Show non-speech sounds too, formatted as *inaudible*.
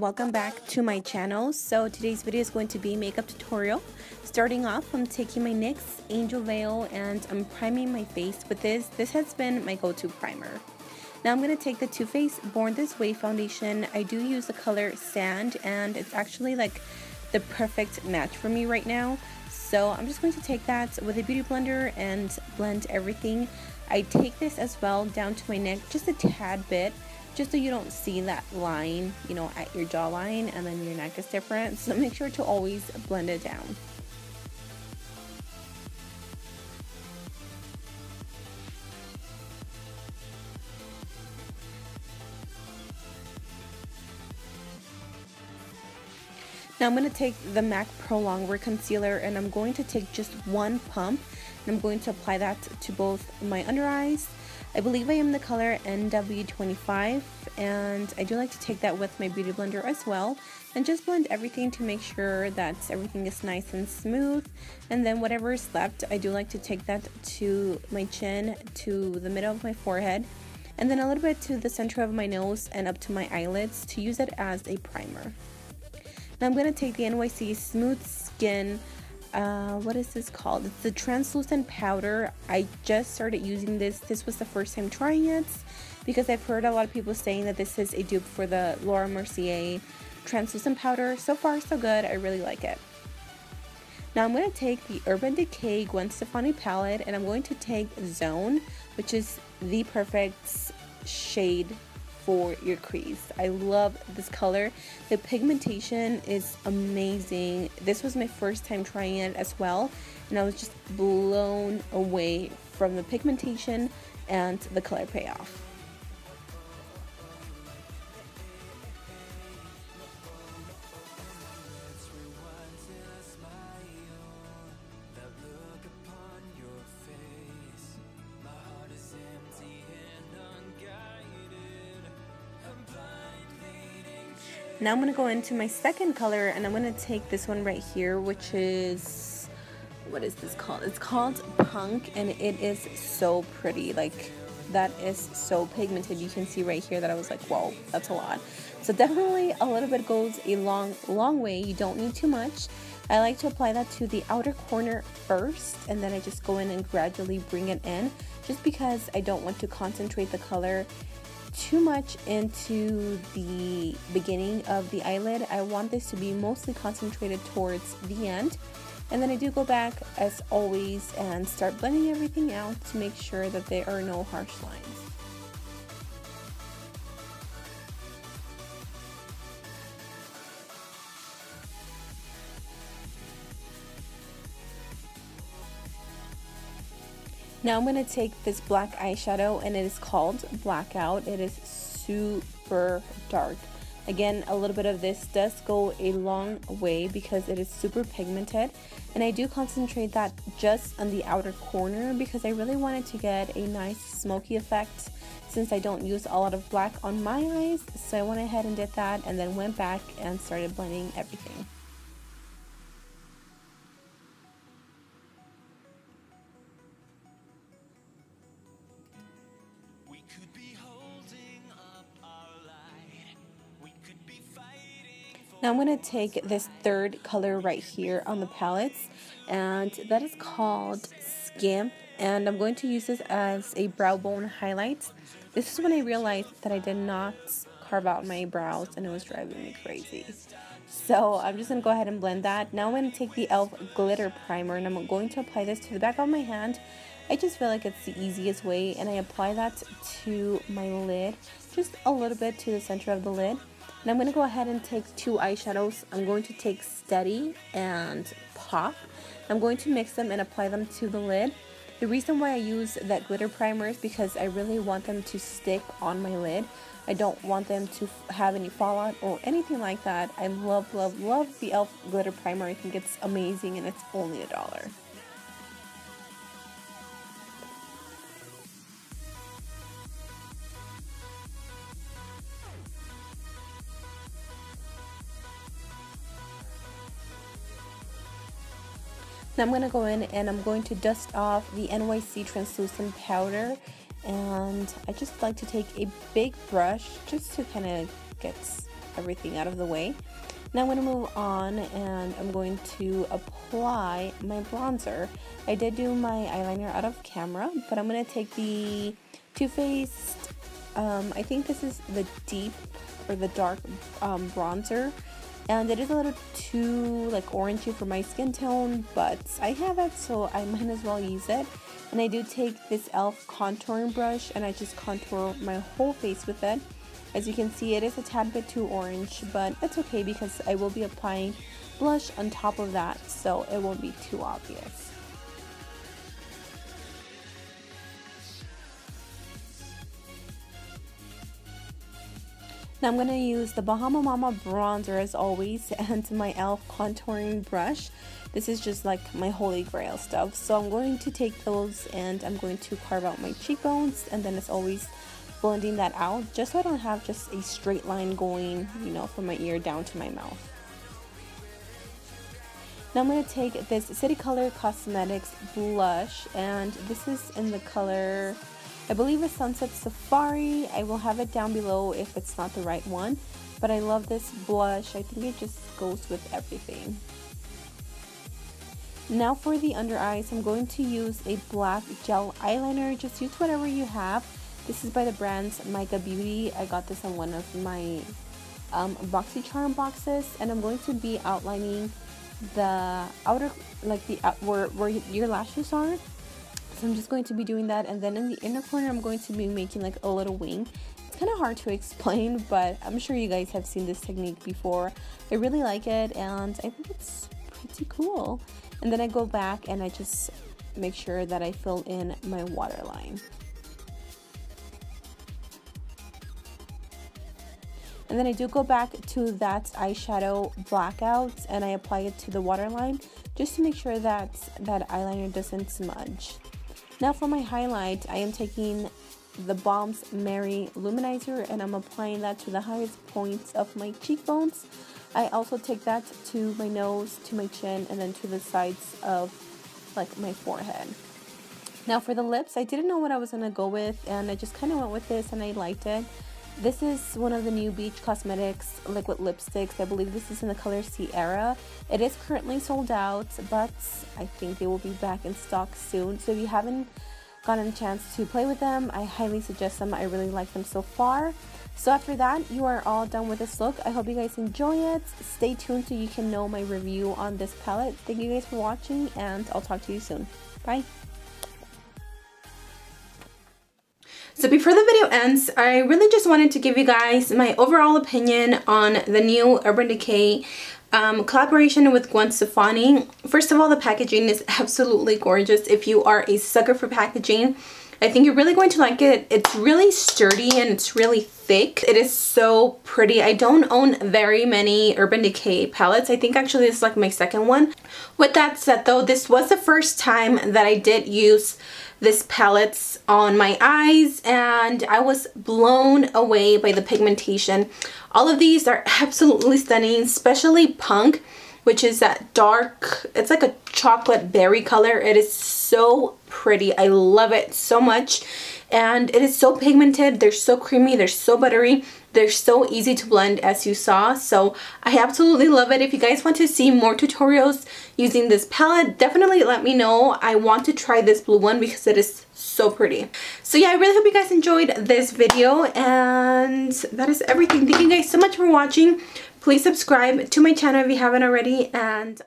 welcome back to my channel. So today's video is going to be makeup tutorial. Starting off, I'm taking my NYX Angel Veil and I'm priming my face with this. This has been my go-to primer. Now I'm going to take the Too Faced Born This Way foundation. I do use the color Sand and it's actually like the perfect match for me right now. So I'm just going to take that with a beauty blender and blend everything. I take this as well down to my neck just a tad bit just so you don't see that line, you know, at your jawline and then your neck is different. So make sure to always blend it down. Now I'm going to take the MAC Pro Longwear Concealer and I'm going to take just one pump and I'm going to apply that to both my under eyes I believe I am the color NW25 and I do like to take that with my beauty blender as well and just blend everything to make sure that everything is nice and smooth and then whatever is left I do like to take that to my chin to the middle of my forehead and then a little bit to the center of my nose and up to my eyelids to use it as a primer. Now I'm going to take the NYC Smooth Skin uh, what is this called? It's the translucent powder. I just started using this. This was the first time trying it because I've heard a lot of people saying that this is a dupe for the Laura Mercier translucent powder. So far, so good. I really like it. Now I'm going to take the Urban Decay Gwen Stefani palette and I'm going to take Zone, which is the perfect shade for your crease. I love this color. The pigmentation is amazing. This was my first time trying it as well and I was just blown away from the pigmentation and the color payoff. Now I'm going to go into my second color and I'm going to take this one right here which is, what is this called? It's called Punk and it is so pretty. Like that is so pigmented. You can see right here that I was like, whoa, that's a lot. So definitely a little bit goes a long, long way. You don't need too much. I like to apply that to the outer corner first and then I just go in and gradually bring it in just because I don't want to concentrate the color too much into the beginning of the eyelid. I want this to be mostly concentrated towards the end. And then I do go back as always and start blending everything out to make sure that there are no harsh lines. Now I'm going to take this black eyeshadow and it is called Blackout. It is super dark. Again, a little bit of this does go a long way because it is super pigmented. And I do concentrate that just on the outer corner because I really wanted to get a nice smoky effect since I don't use a lot of black on my eyes. So I went ahead and did that and then went back and started blending everything. Now I'm going to take this third color right here on the palettes and that is called Skimp and I'm going to use this as a brow bone highlight. This is when I realized that I did not carve out my brows and it was driving me crazy. So I'm just going to go ahead and blend that. Now I'm going to take the e.l.f. Glitter Primer and I'm going to apply this to the back of my hand. I just feel like it's the easiest way and I apply that to my lid, just a little bit to the center of the lid. I'm going to go ahead and take two eyeshadows. I'm going to take Steady and Pop. I'm going to mix them and apply them to the lid. The reason why I use that glitter primer is because I really want them to stick on my lid. I don't want them to have any fallout or anything like that. I love, love, love the e.l.f. glitter primer. I think it's amazing and it's only a dollar. Now I'm going to go in and I'm going to dust off the NYC translucent powder and I just like to take a big brush just to kind of get everything out of the way. Now I'm going to move on and I'm going to apply my bronzer. I did do my eyeliner out of camera, but I'm going to take the Too Faced, um, I think this is the deep or the dark um, bronzer. And it is a little too like orangey for my skin tone, but I have it so I might as well use it. And I do take this e.l.f. contouring brush and I just contour my whole face with it. As you can see, it is a tad bit too orange, but it's okay because I will be applying blush on top of that, so it won't be too obvious. Now I'm going to use the Bahama Mama bronzer as always *laughs* and my e.l.f. contouring brush. This is just like my holy grail stuff. So I'm going to take those and I'm going to carve out my cheekbones and then as always blending that out just so I don't have just a straight line going, you know, from my ear down to my mouth. Now I'm going to take this City Color Cosmetics blush and this is in the color, I believe a Sunset Safari. I will have it down below if it's not the right one. But I love this blush. I think it just goes with everything. Now for the under eyes, I'm going to use a black gel eyeliner. Just use whatever you have. This is by the brand's Mica Beauty. I got this on one of my um, BoxyCharm boxes and I'm going to be outlining the outer, like the uh, where, where your lashes are. So I'm just going to be doing that and then in the inner corner I'm going to be making like a little wing. It's kind of hard to *laughs* explain but I'm sure you guys have seen this technique before. I really like it and I think it's pretty cool. And then I go back and I just make sure that I fill in my waterline. And then I do go back to that eyeshadow blackout and I apply it to the waterline just to make sure that that eyeliner doesn't smudge. Now for my highlight, I am taking the Balms Mary-Lou Manizer and I'm applying that to the highest points of my cheekbones. I also take that to my nose, to my chin, and then to the sides of like my forehead. Now for the lips, I didn't know what I was going to go with and I just kind of went with this and I liked it. This is one of the new BH Cosmetics liquid lipsticks. I believe this is in the color Ciara. It is currently sold out, but I think they will be back in stock soon. So if you haven't gotten a chance to play with them, I highly suggest them. I really like them so far. So after that, you are all done with this look. I hope you guys enjoy it. Stay tuned so you can know my review on this palette. Thank you guys for watching, and I'll talk to you soon. Bye! So before the video ends, I really just wanted to give you guys my overall opinion on the new Urban Decay um, collaboration with Gwen Stefani. First of all, the packaging is *laughs* absolutely gorgeous. If you are a sucker for packaging, I think you're really going to like it. It's really sturdy and it's really thick. It is so pretty. I don't own very many Urban Decay palettes. I think actually this is like my second one. With that said though, this was the first time that I did use this palettes on my eyes and I was blown away by the pigmentation. All of these are *laughs* absolutely stunning, especially Punk which is that dark, it's like a chocolate berry color. It is so pretty. I love it so much. And it is so pigmented. They're so creamy. They're so buttery. They're so easy to blend as you saw. So I absolutely love it. If you guys want to see more tutorials using this palette, definitely let me know. I want to try this blue one because it is so pretty. So yeah, I really hope you guys enjoyed this video and that is everything. Thank you guys so much for watching. Please subscribe to my channel if you haven't already and